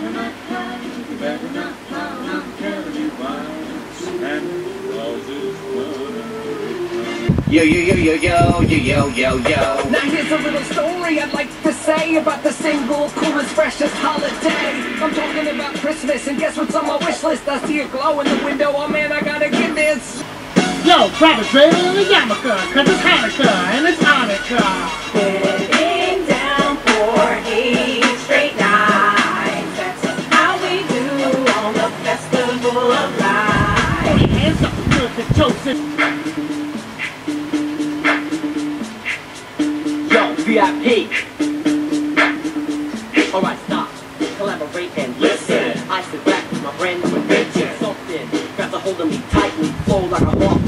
better not cry, you better not cry, I'm telling you why. Yo, yo, yo, yo, yo, yo, yo, yo, yo. Now here's a little story I'd like to say about the single coolest, freshest holiday. I'm talking about Christmas, and guess what's on my wish list? I see a glow in the window, oh man, I gotta get this. Yo, Brother Dre and the Yarmulke, cause it's Hanukkah and it's festival of life. Put your hands up, good to Joseph. Yo, VIP. Alright, stop. Collaborate and listen. I sit back with my brand new invention. Something grabs a hold of me tightly, flow like a hawk